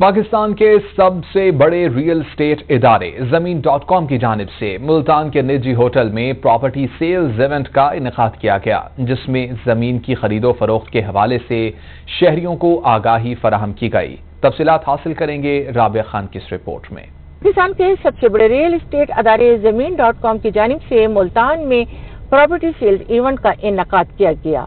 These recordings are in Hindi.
पाकिस्तान के सबसे बड़े रियल स्टेट इदारे ज़मीन डॉट कॉम की जानब से मुल्तान के निजी होटल में प्रॉपर्टी सेल्स इवेंट का इनका किया गया, जिसमें ज़मीन की खरीदो फरोख्त के हवाले से शहरियों को आगाही फराहम की गई। तफसीत हासिल करेंगे राबिया खान की इस रिपोर्ट में। पाकिस्तान के सबसे बड़े रियल स्टेट अदारे ज़मीन डॉट कॉम की जानब से मुल्तान में प्रॉपर्टी सेल्स इवेंट का इनका किया गया।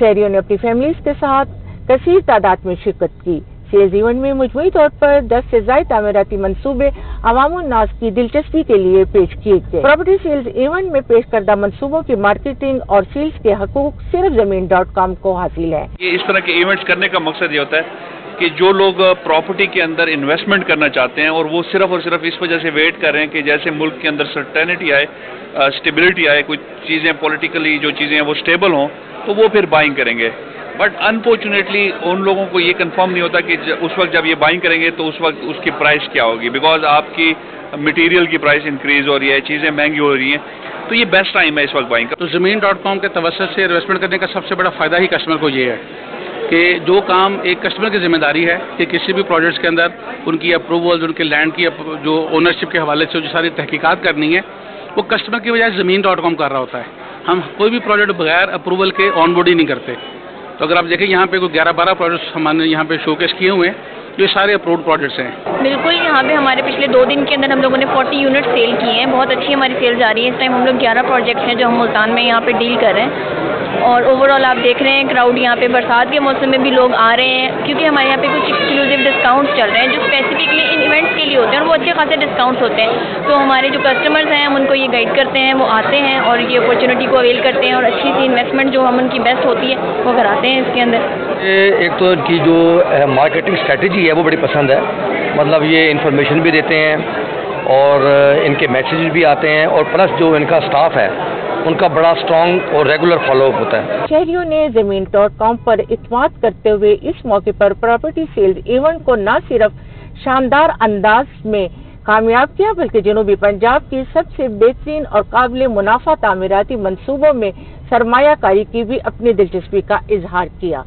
शहरियों ने अपनी फैमिलीज़ के साथ कसीर तादाद में शिरकत की। सेल्स इवेंट में मजमू तौर पर दस से जायद तमीराती मनसूबे अवामनास की दिलचस्पी के लिए पेश किए गए। प्रॉपर्टी सेल्स इवेंट में पेश करदा मनसूबों की मार्केटिंग और सेल्स के हकूक सिर्फ़ ज़मीन डॉट कॉम को हासिल है। ये इस तरह के इवेंट्स करने का मकसद ये होता है कि जो लोग प्रॉपर्टी के अंदर इन्वेस्टमेंट करना चाहते हैं और वो सिर्फ़ और सिर्फ़ इस वजह से वेट कर रहे हैं कि जैसे मुल्क के अंदर सर्टेनिटी आए स्टेबिलिटी आए, कुछ चीज़ें पॉलिटिकली जो चीज़ें हैं वो स्टेबल हों तो वो फिर बाइंग करेंगे। बट अनफॉर्चुनेटली उन लोगों को ये कंफर्म नहीं होता कि उस वक्त जब ये बाइंग करेंगे तो उस वक्त उसकी प्राइस क्या होगी? बिकॉज़ आपकी मटेरियल की प्राइस इंक्रीज हो रही है, चीज़ें महँगी हो रही हैं तो ये बेस्ट टाइम है इस वक्त बाइंग का। तो ज़मीन डॉट कॉम के तवसत से इन्वेस्टमेंट करने का सबसे बड़ा फ़ायदा ही कस्टमर को ये है कि जो काम एक कस्टमर की ज़िम्मेदारी है कि किसी भी प्रोजेक्ट्स के अंदर उनकी अप्रूवल्स उनके लैंड की जो ओनरशिप के हवाले से जो सारी तहकीकात करनी है, वो कस्टमर की बजाय ज़मीन डॉट कॉम कर रहा होता है। हम कोई भी प्रोजेक्ट बगैर अप्रूवल के ऑन बोर्ड ही नहीं करते। तो अगर आप देखें, यहाँ पे कोई ग्यारह बारह प्रोजेक्ट्स हमारे यहाँ पे शोकेस किए हुए हैं ये सारे अप्रूव प्रोजेक्ट्स हैं। बिल्कुल, यहाँ पे हमारे पिछले दो दिन के अंदर हम लोगों ने 40 यूनिट सेल किए हैं। बहुत अच्छी हमारी सेल जा रही है। इस टाइम हम लोग 11 प्रोजेक्ट्स हैं जो हम मुल्तान में यहाँ पे डील कर रहे हैं। और ओवरऑल आप देख रहे हैं क्राउड यहाँ पे बरसात के मौसम में भी लोग आ रहे हैं, क्योंकि हमारे यहाँ पे कुछ एक्सक्लूसिव डिस्काउंट चल रहे हैं, जो स्पेसिफिकली इन खासे डिस्काउंट्स होते हैं। तो हमारे जो कस्टमर्स हैं हम उनको ये गाइड करते हैं वो आते हैं और ये अपॉर्चुनिटी को अवेल करते हैं और अच्छी सी इन्वेस्टमेंट जो हम उनकी बेस्ट होती है वो कराते हैं इसके अंदर। एक तो इनकी जो मार्केटिंग स्ट्रेटजी है वो बड़ी पसंद है। मतलब ये इन्फॉर्मेशन भी देते हैं और इनके मैसेज भी आते हैं और प्लस जो इनका स्टाफ है उनका बड़ा स्ट्रॉन्ग और रेगुलर फॉलोअप होता है। शहरियों ने ज़मीन डॉट कॉम पर इतमाद करते हुए इस मौके पर प्रॉपर्टी सेल्स इवेंट को न सिर्फ़ शानदार अंदाज में कामयाब किया, बल्कि जनूबी पंजाब की सबसे बेहतरीन और काबिल मुनाफा तमीराती मनसूबों में सरमाकारी की भी अपनी दिलचस्पी का इजहार किया।